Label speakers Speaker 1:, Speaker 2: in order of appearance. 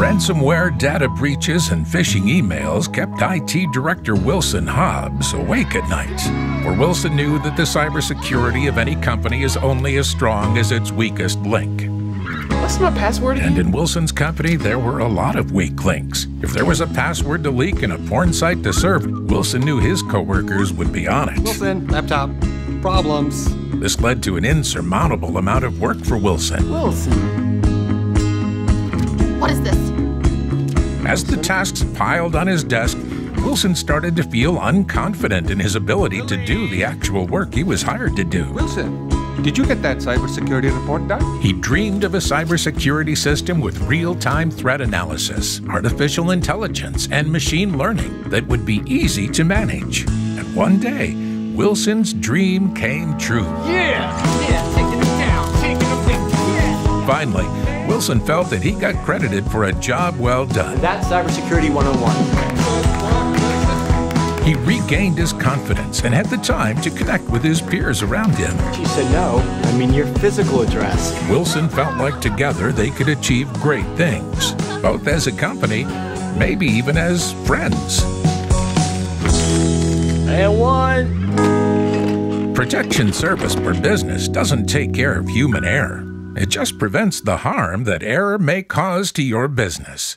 Speaker 1: Ransomware, data breaches, and phishing emails kept IT Director Wilson Hobbs awake at night. For Wilson knew that the cybersecurity of any company is only as strong as its weakest link.
Speaker 2: What's my password again?
Speaker 1: And in Wilson's company, there were a lot of weak links. If there was a password to leak and a porn site to serve, Wilson knew his coworkers would be on it.
Speaker 2: Wilson, laptop, problems.
Speaker 1: This led to an insurmountable amount of work for Wilson.
Speaker 2: Wilson.
Speaker 1: As the tasks piled on his desk, Wilson started to feel unconfident in his ability to do the actual work he was hired to do.
Speaker 2: Wilson, did you get that cybersecurity report done?
Speaker 1: He dreamed of a cybersecurity system with real time threat analysis, artificial intelligence, and machine learning that would be easy to manage. And one day, Wilson's dream came true.
Speaker 3: Yeah! Yeah, taking it down, taking it with Yeah!
Speaker 1: Finally, Wilson felt that he got credited for a job well done.
Speaker 4: That's Cybersecurity 101.
Speaker 1: He regained his confidence and had the time to connect with his peers around him.
Speaker 4: She said no. I mean your physical address.
Speaker 1: Wilson felt like together they could achieve great things, both as a company, maybe even as friends.
Speaker 4: And one.
Speaker 1: Protection service for business doesn't take care of human error. It just prevents the harm that error may cause to your business.